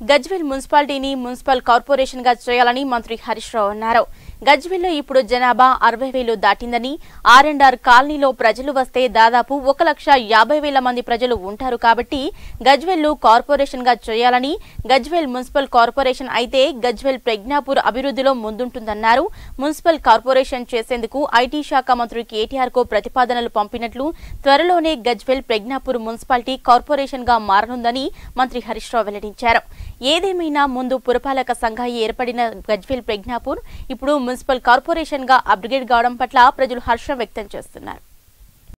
గజ్వేల్ మున్సిపాలిటీని మున్సిపల్ కార్పొరేషన్గా చేయాలని మంత్రి హరీష్ రావు అన్నారు. గజ్వెల్లో ఇప్పుడు జనాభా అరవై వేలు దాటిందని ఆర్ అండ్ ఆర్ కాలనీలో ప్రజలు వస్తే దాదాపు ఒక లక్ష యాభై వేల మంది ప్రజలు ఉంటారు కాబట్టి గజ్వేల్ను కార్పొరేషన్గా చేయాలని గజ్వేల్ మున్సిపల్ కార్పొరేషన్ అయితే గజ్వేల్ ప్రజ్ఞాపూర్ అభివృద్ధిలో ముందుంటుందన్నారు. మున్సిపల్ కార్పొరేషన్ చేసేందుకు ఐటీ శాఖ మంత్రి కేటీఆర్కు ప్రతిపాదనలు పంపినట్లు త్వరలోనే గజ్వేల్ ప్రజ్ఞాపూర్ మున్సిపాలిటీ కార్పొరేషన్గా మారనుందని మంత్రి హరీష్ రావు వెల్లడించారు. ఏదేమైనా ముందు పురపాలక సంఘం ఏర్పడిన గజ్వేల్ ప్రజ్ఞాపూర్ ఇప్పుడు మున్సిపల్ కార్పొరేషన్గా అప్గ్రేడ్ కావడం పట్ల ప్రజలు హర్షం వ్యక్తం చేస్తున్నారు.